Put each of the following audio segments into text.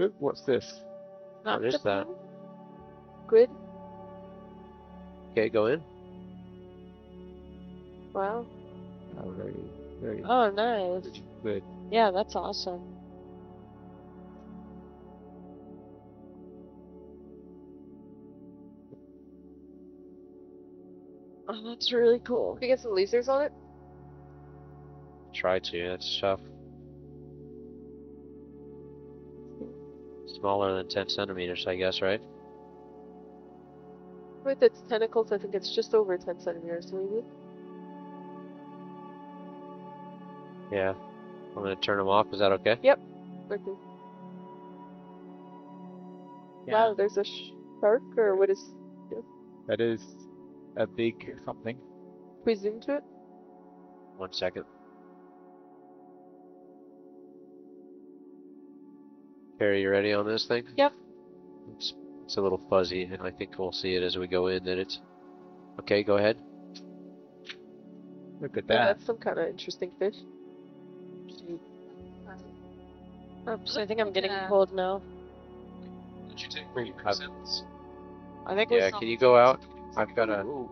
Oop, What's this? What is that? Octopus? Squid? Okay, go in. Wow. Oh, very, very Oh, nice. good. Yeah, that's awesome. Oh, that's really cool. Can we get some lasers on it? Try to. That's tough. Smaller than 10 centimeters, I guess, right? With its tentacles, I think it's just over 10 centimeters, maybe. Yeah. I'm gonna turn them off. Is that okay? Yep. Okay. Yeah. Wow, there's a shark, or what is. That is a big something. Can we zoom to it? One second. Carrie, you ready on this thing? Yep. It's, it's a little fuzzy, and I think we'll see it as we go in that it's. Okay, go ahead. Look at Yeah, that. that's some kind of interesting fish. Oh, um, so I think I'm getting Yeah. cold now. Did you take Ooh, three I've- percent? I think Yeah, can you go out? I've got a. Ooh.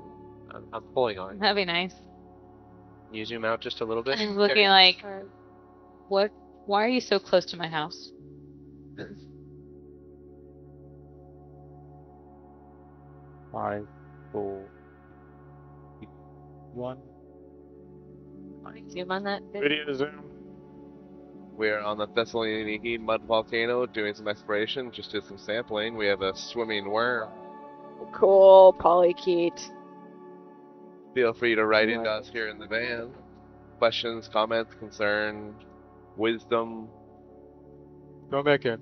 I'm, I'm pulling on it. That'd be nice. Can you zoom out just a little bit? I'm looking like, what? Why are you so close to my house? Five, four, three, one. Zoom on that. Video zoom. We're on the Thessaloniki mud volcano doing some exploration. Just did some sampling. We have a swimming worm. Cool, polychaete. Feel free to write into Right. us here in the van. Questions, comments, concerns, wisdom, Go back in.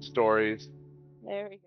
stories. There we go.